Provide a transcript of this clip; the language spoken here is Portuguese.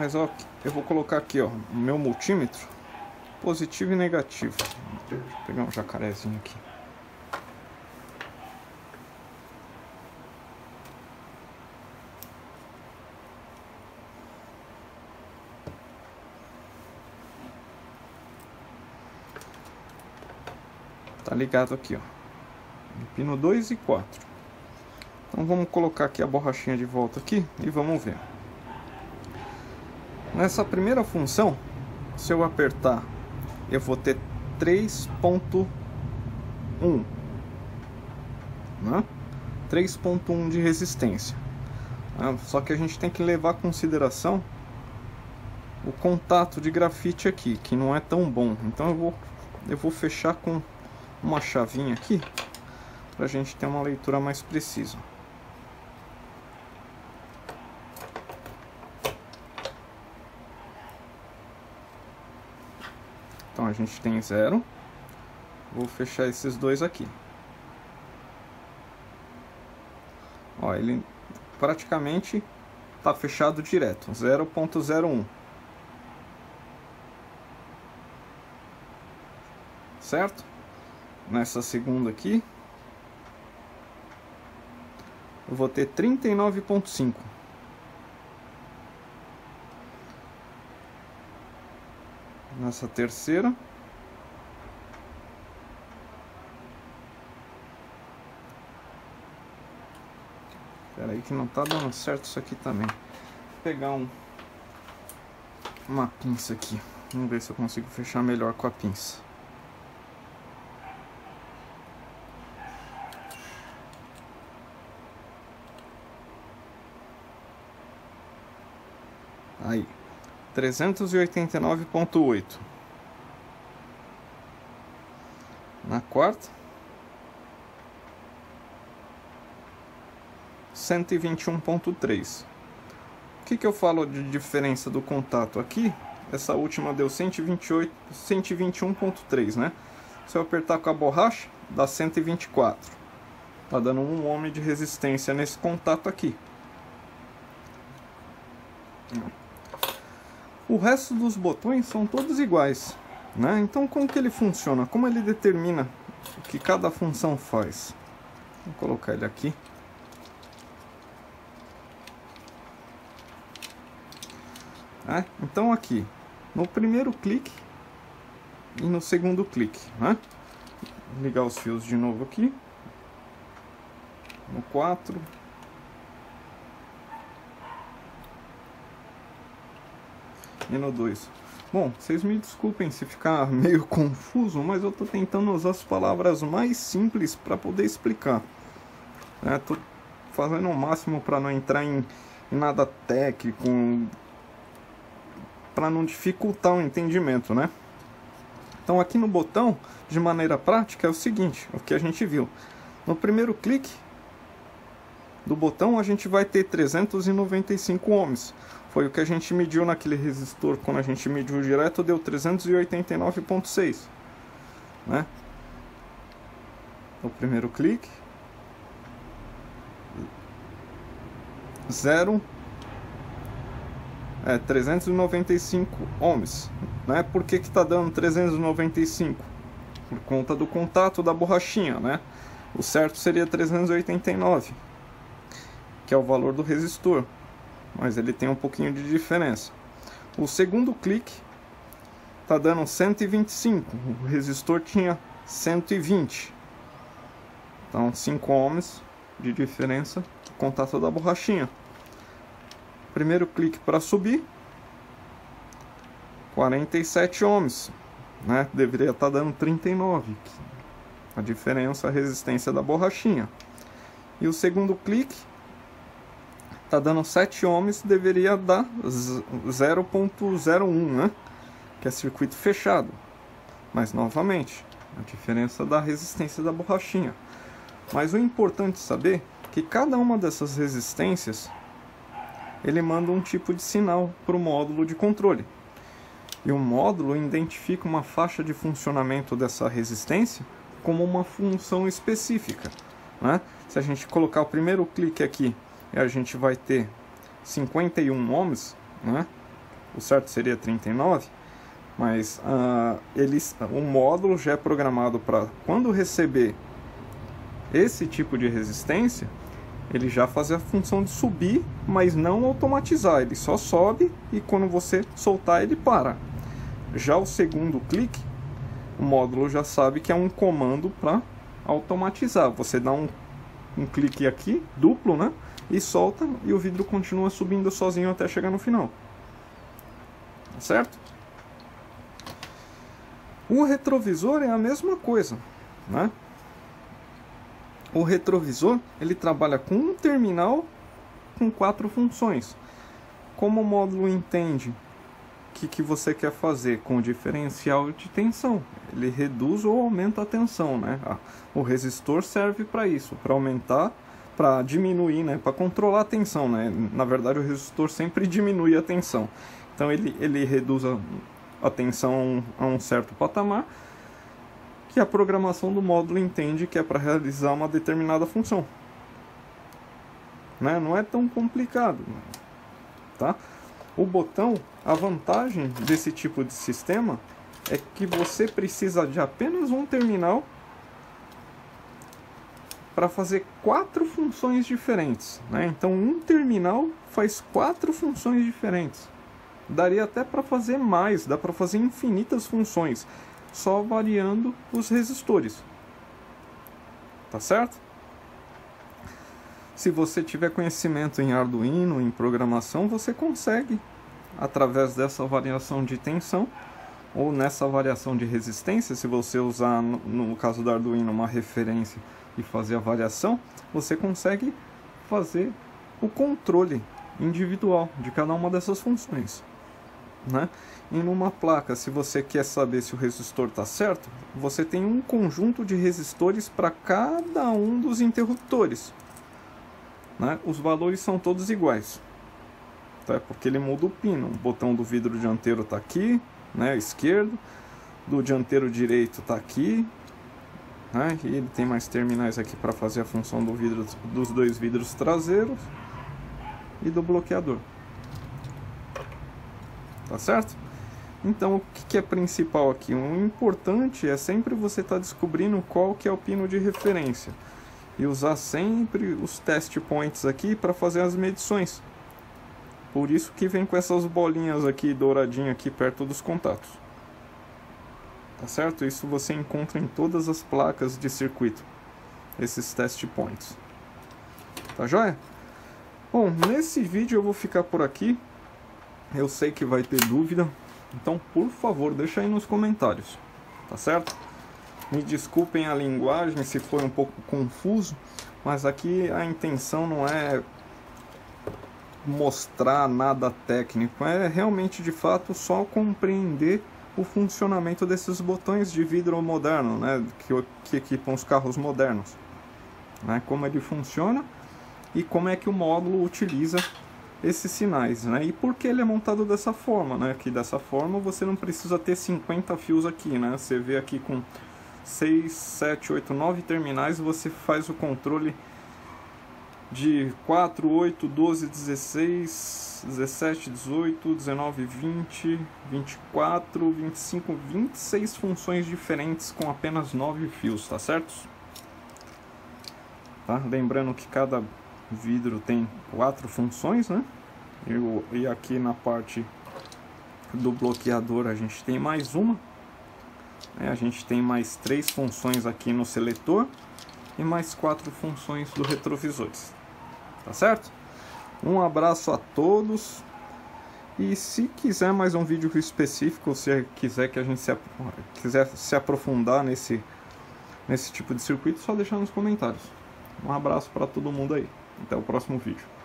Mas ó, eu vou colocar aqui ó, o meu multímetro positivo e negativo. Vou pegar um jacarezinho aqui. Tá ligado aqui, ó. Pino 2 e 4. Então vamos colocar aqui a borrachinha de volta aqui e vamos ver. Nessa primeira função, se eu apertar, eu vou ter 3.1, né? 3.1 de resistência. Né? Só que a gente tem que levar em consideração o contato de grafite aqui, que não é tão bom. Então eu vou, eu vou fechar com uma chavinha aqui para a gente ter uma leitura mais precisa. Então a gente tem zero. Vou fechar esses dois aqui. Ó, ele praticamente está fechado direto, 0.01. Certo? Nessa segunda aqui, eu vou ter 39.5. Nessa terceira. Espera aí que não tá dando certo isso aqui também. Vou pegar um uma pinça aqui. Vamos ver se eu consigo fechar melhor com a pinça. Aí, 389.8. Na quarta, 121.3. O que, que eu falo de diferença do contato aqui? Essa última deu 128, 121.3, né? Se eu apertar com a borracha, dá 124. Tá dando um ohm de resistência nesse contato aqui. O resto dos botões são todos iguais. Né? Então como que ele funciona? Como ele determina o que cada função faz? Vou colocar ele aqui. É, então aqui, no primeiro clique e no segundo clique. Né? Ligar os fios de novo aqui. No 4, e no 2. Bom, vocês me desculpem se ficar meio confuso, mas eu estou tentando usar as palavras mais simples para poder explicar. Estou né? fazendo o máximo para não entrar em, em nada técnico, para não dificultar o entendimento, né? Então aqui no botão, de maneira prática, é o seguinte, o que a gente viu. No primeiro clique do botão, a gente vai ter 395 ohms. Foi o que a gente mediu naquele resistor, quando a gente mediu direto, deu 389.6, né? O primeiro clique. 0 é 395 ohms, né? Por que que tá dando 395? Por conta do contato da borrachinha, né? O certo seria 389, que é o valor do resistor mas ele tem um pouquinho de diferença. O segundo clique está dando 125, o resistor tinha 120. Então 5 ohms de diferença contato da borrachinha. Primeiro clique para subir, 47 ohms, né? Deveria estar tá dando 39. A diferença, a resistência da borrachinha. E o segundo clique tá dando 7 ohms, deveria dar 0.01, né? Que é circuito fechado. Mas novamente, a diferença da resistência da borrachinha. Mas o importante saber que cada uma dessas resistências ele manda um tipo de sinal para o módulo de controle. E o módulo identifica uma faixa de funcionamento dessa resistência como uma função específica. Né? Se a gente colocar o primeiro clique aqui e a gente vai ter 51 ohms, né? o certo seria 39, mas uh, eles, o módulo já é programado para quando receber esse tipo de resistência, ele já faz a função de subir, mas não automatizar, ele só sobe e quando você soltar ele para. Já o segundo clique, o módulo já sabe que é um comando para automatizar. Você dá um, um clique aqui, duplo, né? E solta e o vidro continua subindo sozinho até chegar no final. Certo? O retrovisor é a mesma coisa, né? O retrovisor ele trabalha com um terminal com quatro funções. Como o módulo entende o que, que você quer fazer com o diferencial de tensão, ele reduz ou aumenta a tensão, né? Ah, o resistor serve para isso, para aumentar, para diminuir, né? Para controlar a tensão, né? Na verdade, o resistor sempre diminui a tensão. Então ele ele reduz a, a tensão a um certo patamar que a programação do módulo entende que é para realizar uma determinada função. Né? Não é tão complicado. Tá? O botão, a vantagem desse tipo de sistema é que você precisa de apenas um terminal para fazer quatro funções diferentes. Né? Então, um terminal faz quatro funções diferentes. Daria até para fazer mais, dá para fazer infinitas funções só variando os resistores. Tá certo? Se você tiver conhecimento em Arduino, em programação, você consegue, através dessa variação de tensão ou nessa variação de resistência, se você usar, no caso do Arduino, uma referência e fazer a variação, você consegue fazer o controle individual de cada uma dessas funções. Né? E numa placa, se você quer saber se o resistor está certo, você tem um conjunto de resistores para cada um dos interruptores. Né? Os valores são todos iguais, tá? porque ele muda o pino. O botão do vidro dianteiro está aqui, né? esquerdo, do dianteiro direito está aqui, né? e ele tem mais terminais aqui para fazer a função do vidro, dos dois vidros traseiros e do bloqueador. Tá certo? Então, o que é principal aqui? O importante é sempre você estar tá descobrindo qual que é o pino de referência e usar sempre os test points aqui para fazer as medições. Por isso que vem com essas bolinhas aqui douradinhas aqui perto dos contatos. Tá certo? Isso você encontra em todas as placas de circuito. Esses test points. Tá joia? Bom, nesse vídeo eu vou ficar por aqui. Eu sei que vai ter dúvida, então por favor deixa aí nos comentários, tá certo? Me desculpem a linguagem se for um pouco confuso, mas aqui a intenção não é mostrar nada técnico, é realmente de fato só compreender o funcionamento desses botões de vidro moderno, né, que, que equipam os carros modernos, né, como ele funciona e como é que o módulo utiliza esses sinais, né? E por que ele é montado dessa forma, né? Que dessa forma você não precisa ter 50 fios aqui, né? Você vê aqui com 6, 7, 8, 9 terminais, você faz o controle de 4, 8, 12, 16, 17, 18, 19, 20, 24, 25, 26 funções diferentes com apenas 9 fios, tá certo? Tá? Lembrando que cada vidro tem quatro funções, né? E, e aqui na parte do bloqueador a gente tem mais uma. É, a gente tem mais três funções aqui no seletor e mais quatro funções do retrovisores. Tá certo? Um abraço a todos. E se quiser mais um vídeo específico, se quiser que a gente se, quiser se aprofundar nesse, nesse tipo de circuito, só deixar nos comentários. Um abraço para todo mundo aí. Até o próximo vídeo.